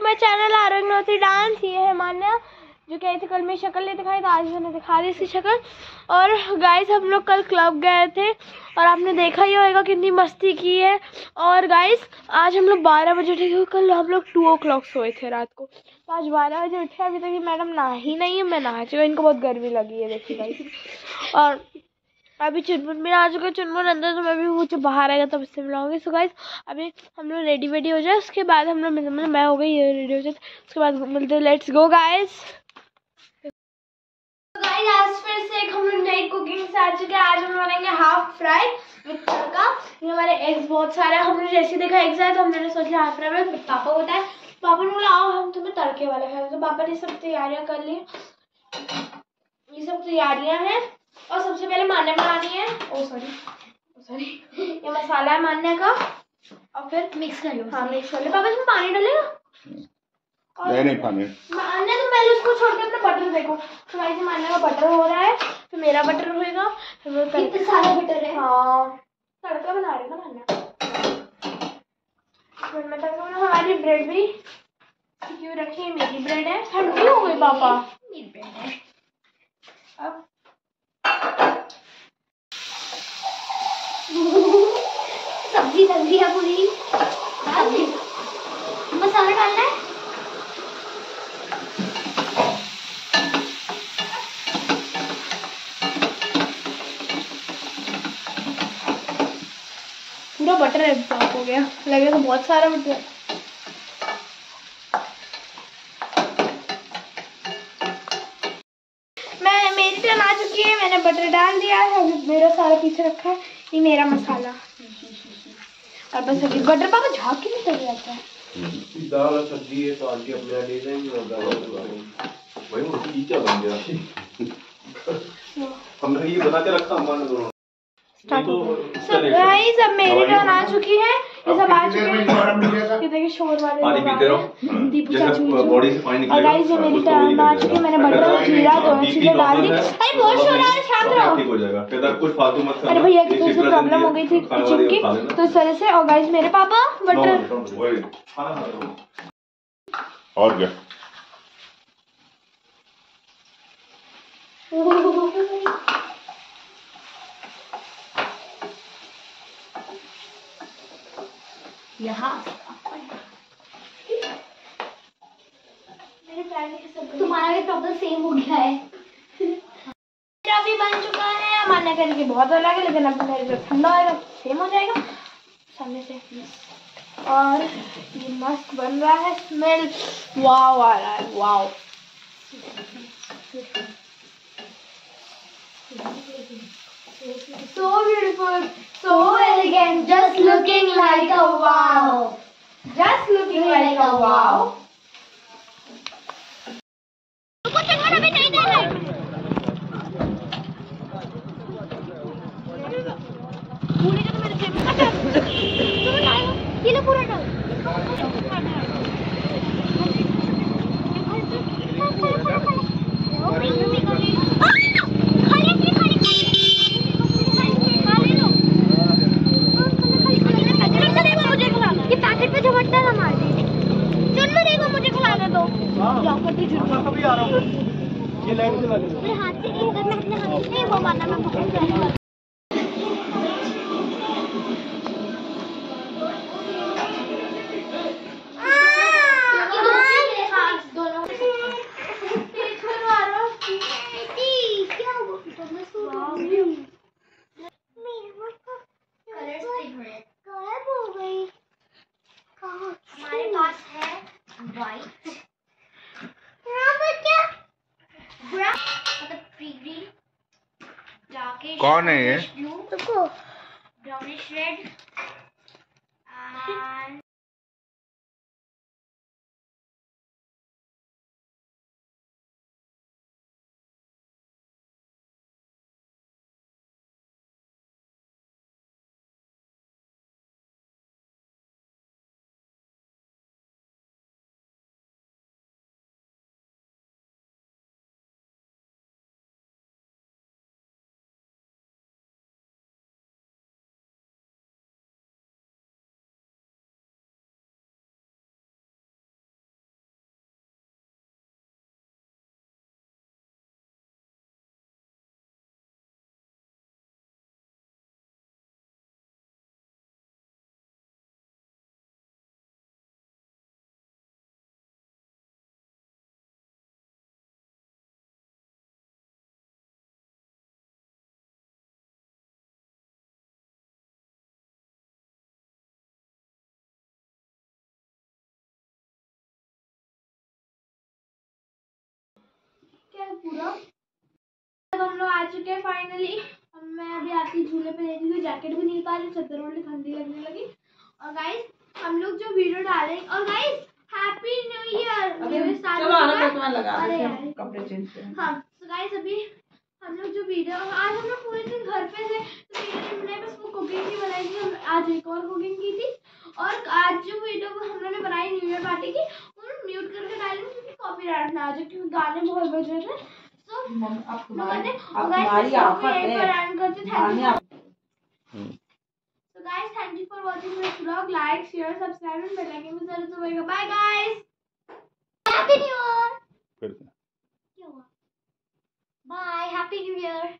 To my channel Arang dance ये है मान्या, जो कही थी कल मेरी शक्ल नहीं दिखाई तो आज मैंने दिखा दी इसकी शक्ल। और गाइस हम लोग कल क्लब गए थे, और आपने देखा ही होगा कितनी मस्ती की है। और गाइस आज हम लोग बारह बजे उठे, क्योंकि कल हम लोग टू ओ क्लॉक सोए थे रात को। तो आज बारह बजे उठे, अभी तक मैडम नहा ही नहीं है, मैं नहा चुका इनको बहुत गर्मी लगी है, देखिए गाइस और अभी चुनमुन, मेरा आ चुका है चुनमुन अंदर तो मैं भी वो जब बाहर आएगा तब उससे मिलाऊँगी। सो गाइस अभी हम लोग रेडी वेडी हो जाए, उसके बाद हम लोग मतलब मैं हो गई, ये रेडी हो जाए, उसके बाद मिलते लेट्स गो गाइस आज हम हैं। Half fry with tadka. ये हमारे बहुत हैं। जैसे देखा तो हमने सोचा हाफ़ फ्राई में पापा बताया। पापा ने हम तुम्हें तड़के तो पापा ने सब तैयारियाँ कर ली। ये सब तैयारियाँ हैं। और सबसे पहले मान्य बनानी है। ओ सॉरी सॉरी ये मसाला है मान्य का। और फिर मिक्स कर लो। हाँ मिक्स कर ले। पापा इसमें पानी डालेगा? नहीं नहीं पानी। मान्य तो पहले उसको छोड़ के अपना बटर देखो। तो भाई से मान्य का बटर हो रहा है फिर मेरा बटर होएगा फिर वो कितने सारा बटर है। हाँ। तड़का बना रहे ना मान्य? फिर मैं तड़का बना हमारी ब्रेड भी क्यों रखी है मेरी ब्रेड है। ठंडी हो गई पापा। मेरी ब्रेड है। अब सब्ज़ी सब्ज़ी है पूरी। सब्ज़ी मसाला डालना है। पूरा बटर एब्जॉर्ब हो गया। लगे तो बहुत सारा बटर मैं मेरी टर्न आ चुकी है मैंने बटर डाल दिया है मेरा सारा पीछे रखा है ये मेरा मसाला। और बस अभी बटर पापा झाग के है दाल और सब्ज़ी है तो आंटी अपने ले जाएँगे और दाल वो बन गया। हमने ये बना के रखा हमारे दोनों सब गाइस अब मेरी टर्न आ चुकी है। ये सब आ चुके हैं। ये देखिए शोर वाले लोग आ रहे हैं। दीपू चाचू और गाइस ये मेरी टर्न आ चुकी है मैंने बटर और जीरा दोनों चीज़ें डाल दी। अरे बहुत शोर आ रहा है शांत रहो। हो मत अरे भैया की थोड़ी सी प्रॉब्लम हो गई थी किचन की। तो इस तरह से और गाइस मेरे पापा बटर हो। और क्या? यहाँ मेरे तुम्हारा भी प्रॉब्लम सेम हो गया है। मेरा भी बन चुका है बहुत अलग है लेकिन अब मेरे जब ठंडा होएगा सेम हो जाएगा। सामने से और ये मस्त बन रहा है स्मेल वाव आ रहा है wow so beautiful so elegant just looking like a wow just looking like a wow packet पे झपटता है हमारे चल मैं देखो मुझे खिलाने दो मेरे हाथ से एक मैं अपने हाथ से वो वाला मैं पकड़ जाऊँगा हमारे पास है वाइट मतलब प्री ग्रीन डार्किश कौन है ये? ब्राउनिश रेड है पूरा। अब हम लोग आ चुके हैं फाइनली अब मैं अभी आती झूले पे देखी थी जैकेट भी नहीं उतारी चद्दर वाली ठंडी लगने लगी। और गाइस हम लोग जो वीडियो डाले और गाइस हैप्पी न्यू ईयर वर्तमान लगा अरे यार। हैं कपड़े चेंज करें हाँ तो गाइस अभी हम लोग जो वीडियो आज हम लोग पूरे दिन घर पे थे तो वीडियो हमने बस वो कुकिंग की बनाई थी हम आज एक और कुकिंग की थी और आज जो वीडियो हम लोगों ने बनाई न्यू ईयर पार्टी की वो म्यूट करके डालेंगे क्योंकि ना जाए क्योंकि गाने बहुत बज रहे थे। सो तो आफत पर है। थैंक यू आप- So guys, thank you for watching this vlog. Like, share, subscribe and bell icon में ज़रूर दबाइएगा. Bye guys. Happy new year फिर बाय हैप्पी न्यू ईयर